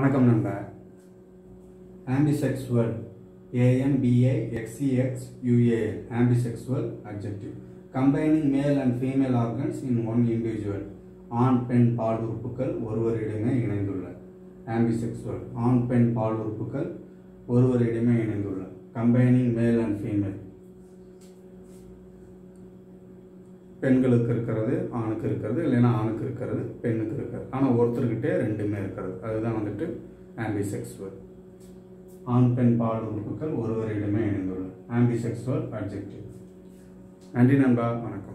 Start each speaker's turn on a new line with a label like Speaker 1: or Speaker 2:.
Speaker 1: வணக்கம் நண்பா. ஆம்பிசெக்சுவல் ஏஎம்பிஏ எக்ஸ்சிஎக்ஸ் யூஏஎல் ambisexual adjective combining male and female organs in one individual ஆண் பெண் பால் உறுப்புகள் ஒருவரிடமே இணைந்துள்ள ஆம்பிசெக்சுவல் ஆண் பெண் பால் உறுப்புகள் ஒருவரிடமே இணைந்துள்ள கம்பைனிங் மேல் அண்ட் ஃபீமேல் பெண்களுக்கு இருக்கிறது ஆணுக்கு இருக்கிறது இல்லைன்னா ஆணுக்கு இருக்கிறது பெண்ணுக்கு இருக்கிறது. ஆனால் ஒருத்தர்கிட்டே ரெண்டுமே இருக்கிறது. அதுதான் வந்துட்டு ஆம்பிசெக்சுவல் ஆண் பெண் பால் உறுப்புகள் ஒருவரிடமே இணைந்துள்ளது ஆம்பிசெக்சுவல் அட்ஜெக்டிவ் நன்றி நண்பா வணக்கம்.